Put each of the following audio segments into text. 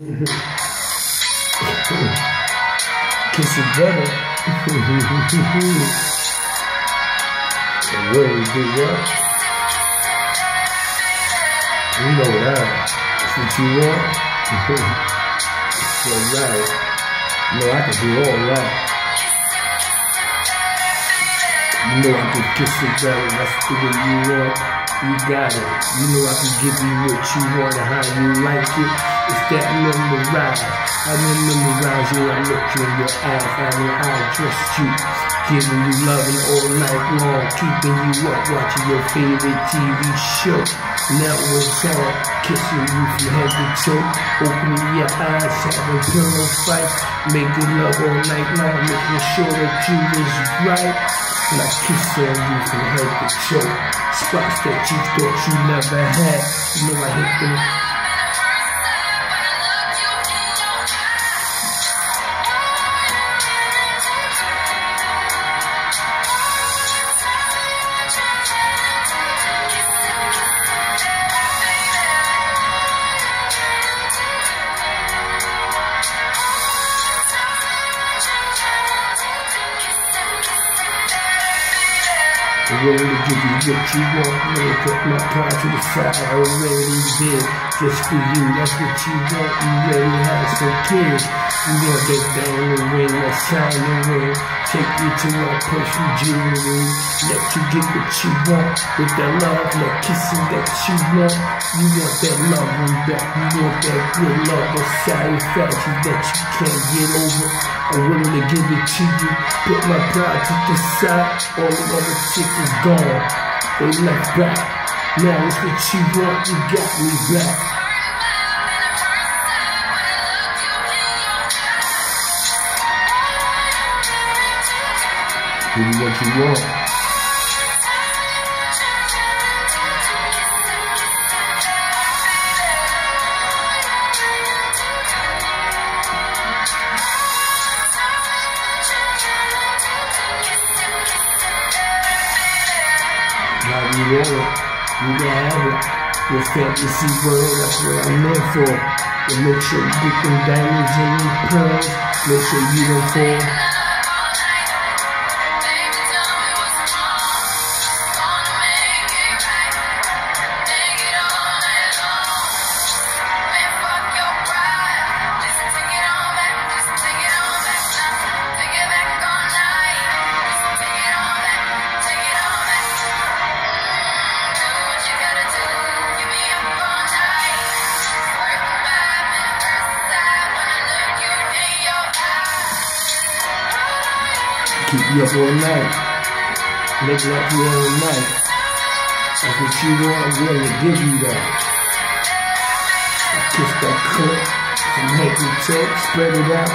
Mm-hmm. Kiss it better. and we do what? You know that. That's what you want. That's right. No, I can do all that. You know I can kiss it better. That's the way you want. You got it. You know I can give you what you want and how you like it. It's that memorize. I memorize you. I look you in your eyes. I mean, I trust you. Giving you loving all night long. Keeping you up. Watching your favorite TV show. Networks on. Kissing you from head to toe. Opening your eyes. Having pillow fights. Making love all night long. Making sure that you is right. Like kiss on you from head to toe. Spots that you thought you never had. You know I hit them. Willing to give you what you want. Really put my pride to the side. I already did. Just for you. That's what you want. You already have some kids. You want that diamond ring, that shining ring. Take you to my personal jewelry. Let you get what you want. With that love, that kissing that you want. You want that love one back. You want that good love, that satisfaction that you can't get over. I'm willing to give it to you. Put my pride to the side. All the other chicks is gone. They left back. Now it's what you want. You got me back. Give me what you want. Now you can have it. Your fantasy world, that's what I'm meant for. To make sure you get them diamonds in your pearls. Make sure you don't fall. Keep you up all night. Make love you all night. That's what you want, I'm willing to give you that. I kiss that clit and make it tilt, spread it out.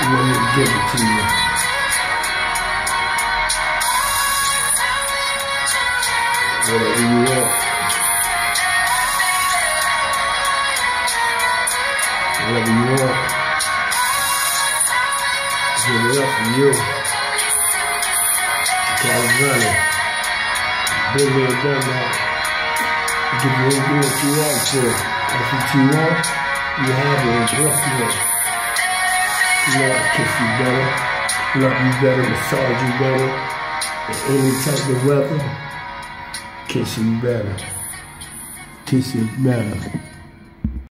I'm willing to give it to you. Whatever you want. Whatever you want. Give it up for you. Running. Been there, done that. Give you anything that you want to. What you want. You have it. You know I kiss you better. Love you better. Massage you better. In any type of weather. Kiss you better. Kiss you better.